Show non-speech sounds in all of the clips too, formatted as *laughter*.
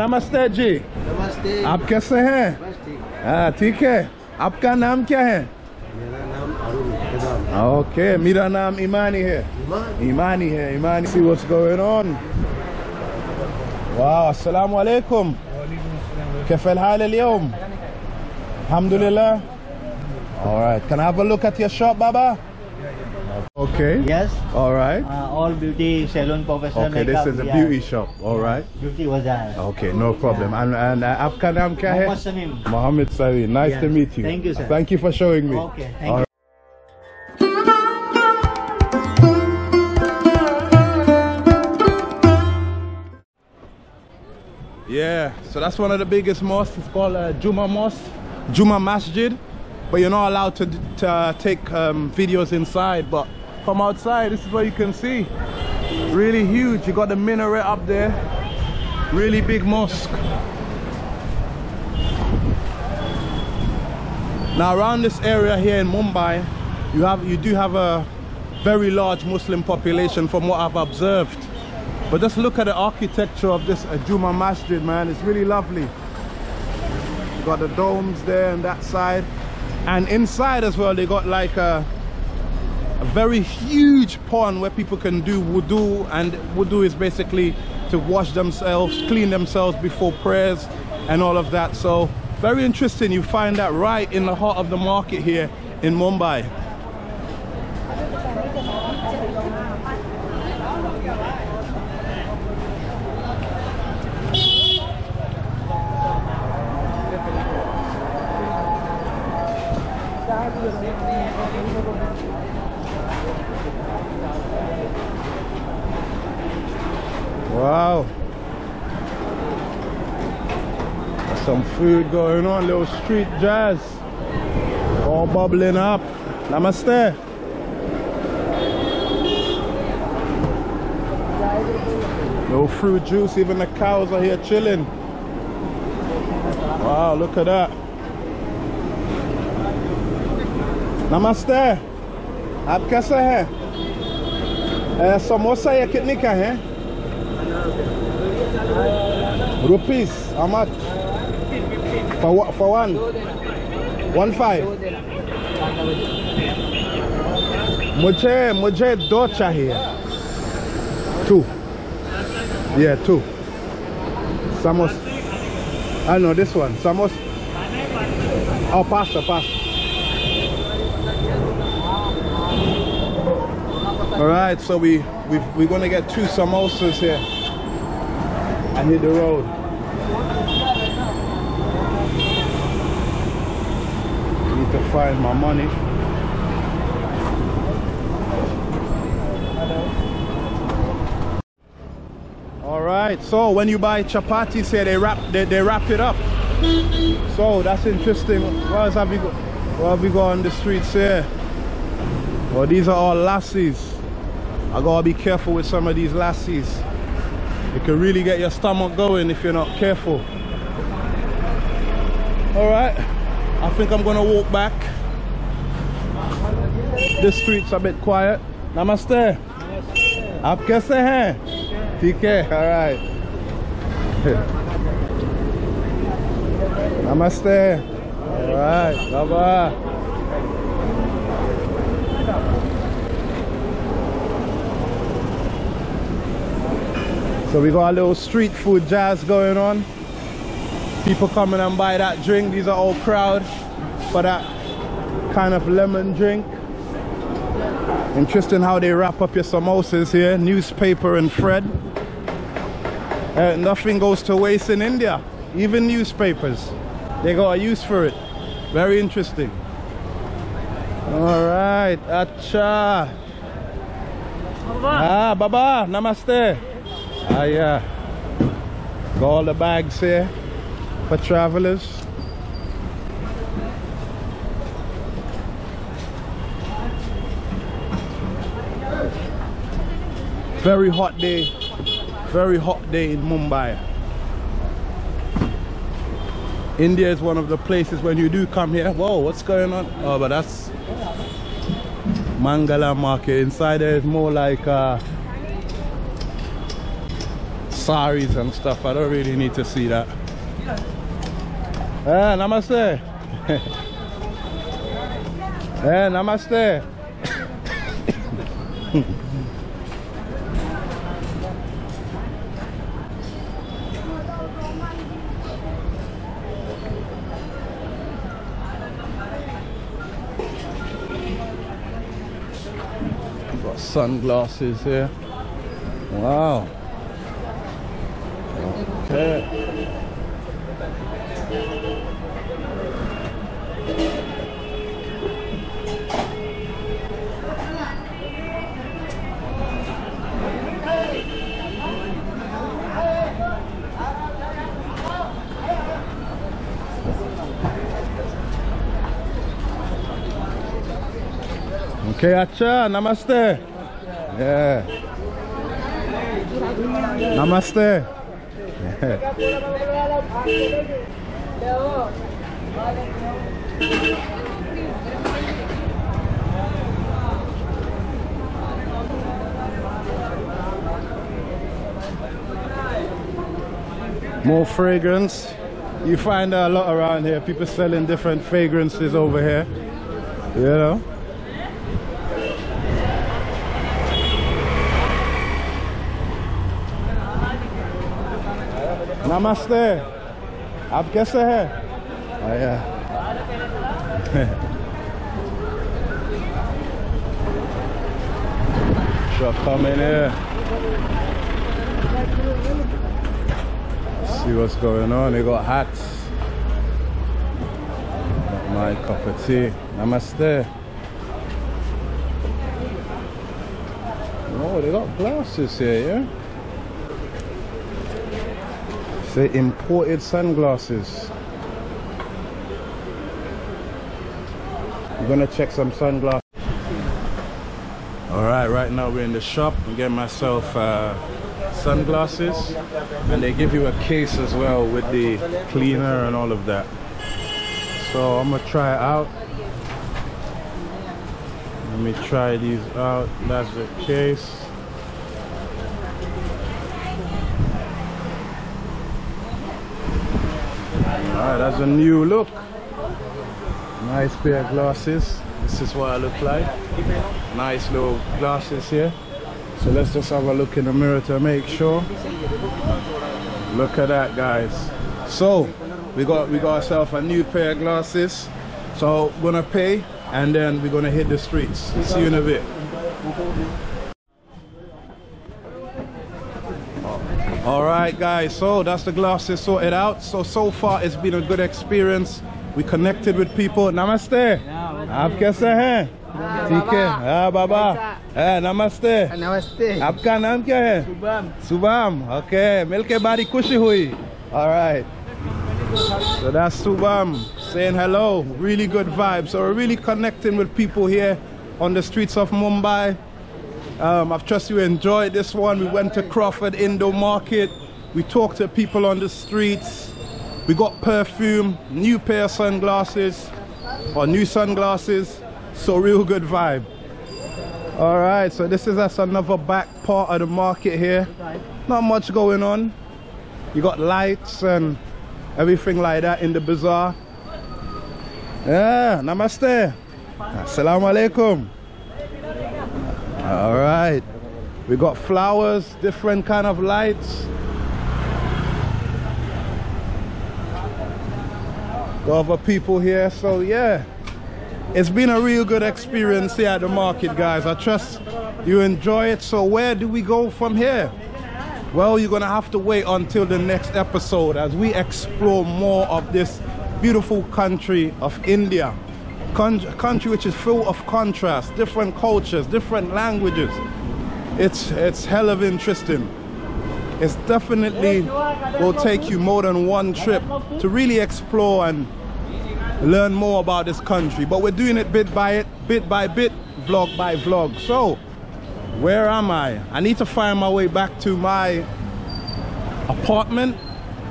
नमस्ते जी नमस्ते आप कैसे हैं बस ठीक हाँ ठीक है आपका नाम क्या है मेरा नाम अरुण प्रधान ओके मेरा नाम ईमानी है ईमान ईमानी है ईमानी see what's going on واو السلام عليكم كيف الحال اليوم الحمد لله alright can I have a look at your shop baba okay Yes, all right uh, all beauty salon professional okay this makeup, is a yeah. beauty shop all right Beauty bazaar. okay no problem and and uh, आपका नाम क्या है Mohammad Samim. Mohammed Sawi nice Yeah. to meet you Thank you, sir. thank you for showing me Okay, thank All you. Yeah, so that's one of the biggest mosques. It's called uh, Juma Mosque, Juma Masjid. But you're not allowed to, to uh, take um, videos inside. But from outside, this is what you can see. Really huge. You got the minaret up there. Really big mosque. Now around this area here in Mumbai, you have you do have a very large Muslim population from what I've observed. But just look at the architecture of this uh, Juma Masjid, man. It's really lovely. You got the domes there on that side. And inside as well, they got like a, a very huge pond where people can do wudu. And wudu is basically to wash themselves, clean themselves before prayers and all of that. So very interesting. You find that right in the heart of the market here in Mumbai. Wow. There's some food going on, little street jazz. All bubbling up. Namaste. No fruit juice, even the cows are here chilling. Wow, look at that. नमस्ते आप कैसे हैं ए, समोसा या कितने का है rupees how much for, wha- for one one five मुझे मुझे दो चाहिए two yeah two samos I know this one samos oh pasta pasta All right, so we we we're gonna get two samosas here and hit the road. My money. All right, so when you buy chapatis here, they wrap they, they wrap it up. So that's interesting. What else have we got? What have we got on the streets here? Well, these are all lassis. I gotta be careful with some of these lassis. It can really get your stomach going if you're not careful. All right, I think I'm gonna walk back. The streets a bit quiet. Namaste. Namaste. Aapke se hain? All right. *laughs* Namaste. All right. Bye-bye. So we got a little street food jazz going on. People coming and buy that drink. These are all crowd for that kind of lemon drink. Interesting how they wrap up your samosas here. Newspaper and thread. Uh, nothing goes to waste in India. Even newspapers. They got a use for it. Very interesting. All right. Acha. Ah, Baba. Namaste. Ah, yeah. Got all the bags here for travelers. Very hot day. Very hot day in Mumbai. India is one of the places when you do come here. Whoa, what's going on? Oh, but that's Mangaldas market. Inside there is more like uh, saris and stuff. I don't really need to see that. Eh, namaste. eh, namaste. Got sunglasses here. Wow. Okay. Okay, Acha, namaste. Yeah. Namaste. More fragrance. You find a lot around here. People selling different fragrances over here. You know? नमस्ते आप कैसे हैं oh, yeah. Truck coming here. See what's going on. They got hats. Not my cup of tea. Namaste. Oh, they got glasses here, yeah? Say imported sunglasses. I'm gonna check some sunglasses. All right, right now we're in the shop. I'm getting myself uh, sunglasses, and they give you a case as well with the cleaner and all of that. So I'm gonna try it out. Let me try these out. That's the case. Alright, that's a new look. Nice pair of glasses. This is what I look like. Nice little glasses here. So let's just have a look in the mirror to make sure. Look at that guys. So we got we got ourselves a new pair of glasses. So we're gonna pay and then we're gonna hit the streets. See you in a bit. all right guys so that's the glasses sorted out so so far it's been a good experience we connected with people namaste आप कैसे हैं ठीक है हाँ बाबा हाँ नमस्ते नमस्ते आपका नाम क्या है शुभम Subham okay मिलके bari खुशी हुई all right so that's Subham saying hello really good vibes so we're really connecting with people here on the streets of Mumbai um, I trust you enjoyed this one. We went to Crawford Indo Market. We talked to people on the streets. We got perfume, new pair of sunglasses, or new sunglasses. So real good vibe. All right, so this is us another back part of the market here. Not much going on. You got lights and everything like that in the bazaar. Yeah, namaste. Assalamu alaikum all right. We got flowers different kind of lights. Other people here so yeah. It's been a real good experience here at the market guys. I trust you enjoy it. So where do we go from here? Well you're gonna have to wait until the next episode as we explore more of this beautiful country of india country which is full of contrast, different cultures, different languages. It's it's hell of interesting. It's definitely will take you more than one trip to really explore and learn more about this country. But we're doing it bit by it, bit by bit, vlog by vlog. So, where am I? I need to find my way back to my apartment.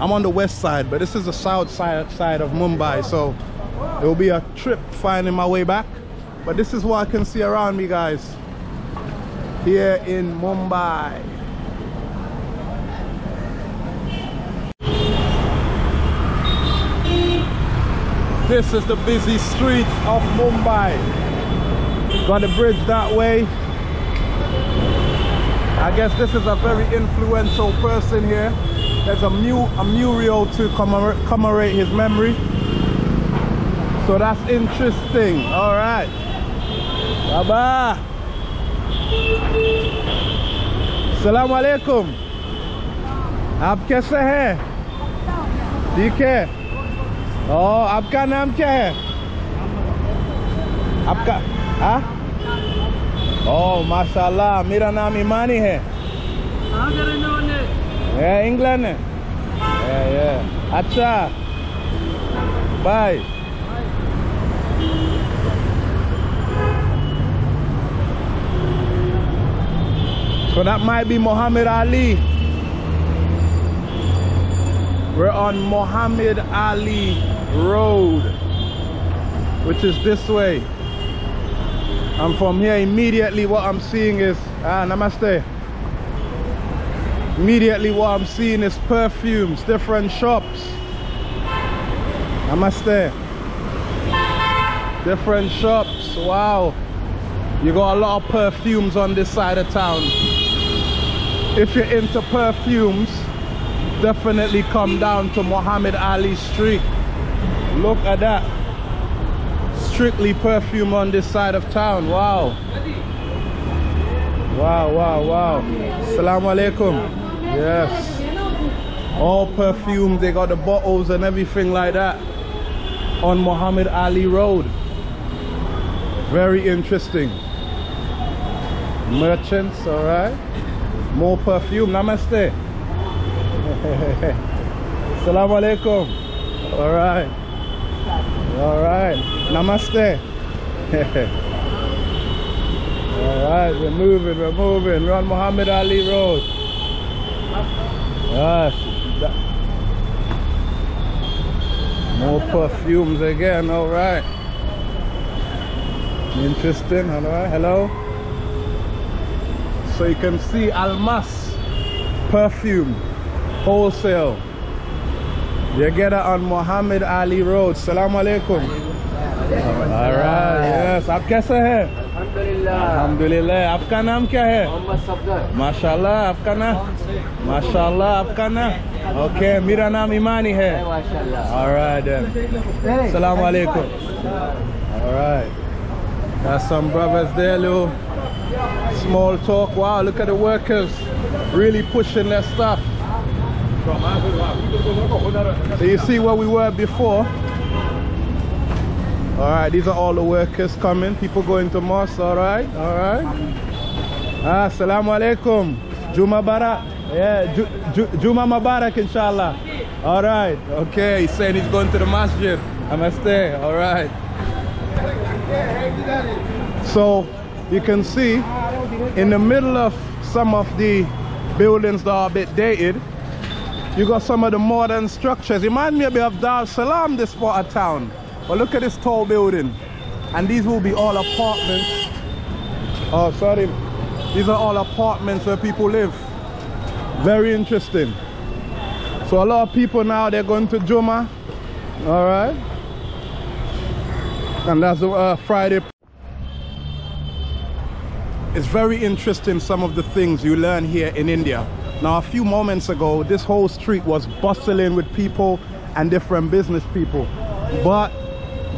I'm on the west side, but this is the south side side of Mumbai. So it will be a trip finding my way back. But this is what I can see around me, guys. Here in Mumbai. This is the busy street of Mumbai. Got a bridge that way. I guess this is a very influential person here. There's a, mu a mural to commemorate his memory. So that's interesting. All right. Baba. Salam alaikum. आप कैसे हैं? ठीक है. ओ आपका नाम क्या है? आपका हाँ? ओ माशाल्लाह, मेरा नाम ईमानी है. इंग्लैंड है. अच्छा. Bye So that might be Muhammad Ali. We're on Muhammad Ali Road, which is this way. And from here, immediately what I'm seeing is, ah, namaste. Immediately what I'm seeing is perfumes, different shops. Namaste. Different shops, wow. You got a lot of perfumes on this side of town. If you're into perfumes, definitely come down to Muhammad Ali Street. Look at that. Strictly perfume on this side of town. Wow. Wow, wow, wow. Assalamu alaikum. Yes. All perfume. They got the bottles and everything like that on Muhammad Ali Road. Very interesting. Merchants, all right. More perfume. Namaste. *laughs* Assalamu alaikum. All right. All right. Namaste. *laughs* All right, we're moving, we're moving. We're on Muhammad Ali Road. Yes. More perfumes again, all right. Interesting, all right, hello So you can see Almas perfume wholesale. You get it on Muhammad Ali Road. Salam alaikum. All right, yes. आप कैसे हैं? अल्हम्दुलिल्लाह अल्हम्दुलिल्लाह. आपका नाम क्या है? मोहम्मद सफदर माशाल्लाह आपका नाम? माशाल्लाह आपका नाम? Okay, मेरा नाम ईमानी है. माशाल्लाह All right then. Salam alaikum. All right. Got some brothers there, little small talk. Wow, look at the workers really pushing their stuff. So you see where we were before. All right, these are all the workers coming. People going to mosque. All right, all right. Ah, assalamu alaikum. Juma Barak. Yeah, Ju Ju Juma Mubarak, inshallah. All right, okay. He's saying he's going to the masjid. Namaste. All right. So you can see in the middle of some of the buildings that are a bit dated, you got some of the modern structures. It reminds me a bit of Dar es Salaam, this part of town. But look at this tall building. And these will be all apartments. Oh, sorry. These are all apartments where people live. Very interesting. So a lot of people now, they're going to Juma. All right. And that's uh, Friday. It's very interesting some of the things you learn here in India. Now, a few moments ago, this whole street was bustling with people and different business people. But,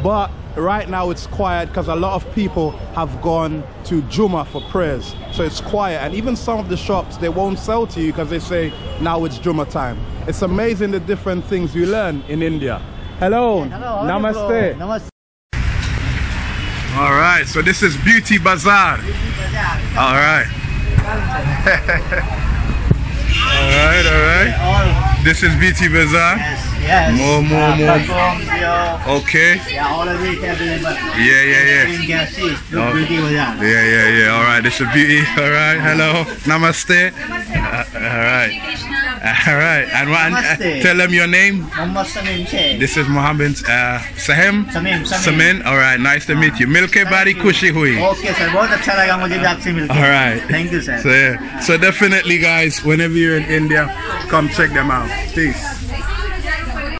but right now it's quiet because a lot of people have gone to Juma for prayers. So it's quiet. And even some of the shops, they won't sell to you because they say, now it's Juma time. It's amazing the different things you learn in India. Hello. Namaste. Namaste. All right, so this is Beauty Bazaar. All right. *laughs* all right, all right. This is Beauty Bazaar. Yes. More, more, uh, more. Okay. Yeah, all of it. Yeah, yeah, yeah. Look oh. with that. Yeah, yeah, yeah. All right, this is beauty. All right, hello. Namaste. Uh, all right. All right. And what, uh, tell them your name. This is Mohammed uh, Sahem. Samim, All right, nice to meet you. Milke Bari Kushi Hui. Okay, sir. All right. Thank you, sir. So, yeah. so definitely, guys, whenever you're in India, come check them out. Peace.